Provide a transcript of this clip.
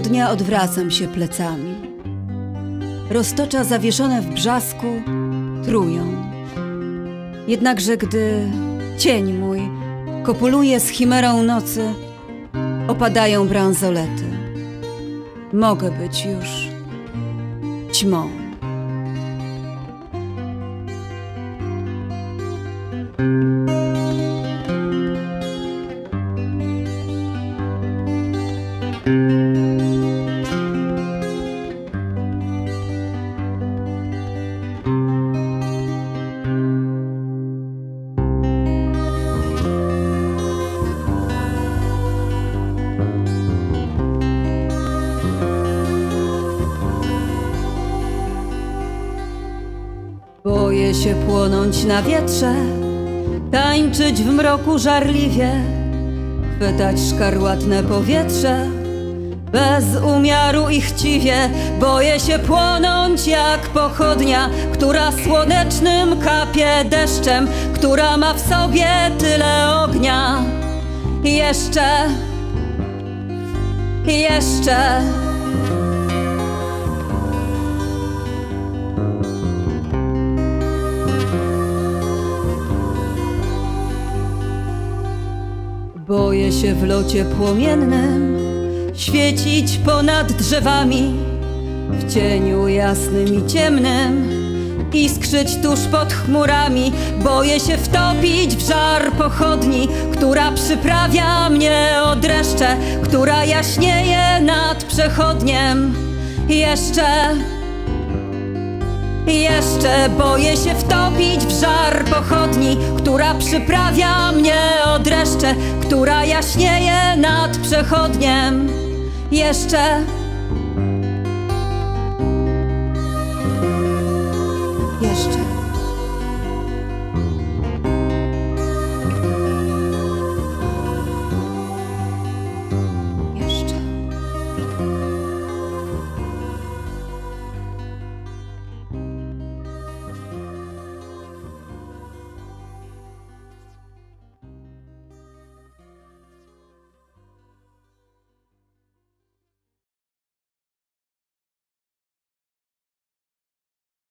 dnia odwracam się plecami. Roztocza zawieszone w brzasku trują. Jednakże gdy cień mój kopuluje z chimerą nocy, opadają bransolety. Mogę być już ćmą. Boję się płonąć na wietrze, tańczyć w mroku żarliwie, chwytać szkarłatne powietrze, bez umiaru i chciwie. Boję się płonąć jak pochodnia, która słonecznym kapie deszczem, która ma w sobie tyle ognia. Jeszcze, jeszcze. Boję się w locie płomiennym świecić ponad drzewami, w cieniu jasnym i ciemnym, iskrzyć tuż pod chmurami. Boję się wtopić w żar pochodni, która przyprawia mnie o dreszcze, która jaśnieje nad przechodniem. Jeszcze. Jeszcze boję się wtopić w żar pochodni, która przyprawia mnie od dreszcze, która jaśnieje nad przechodniem. Jeszcze. Jeszcze.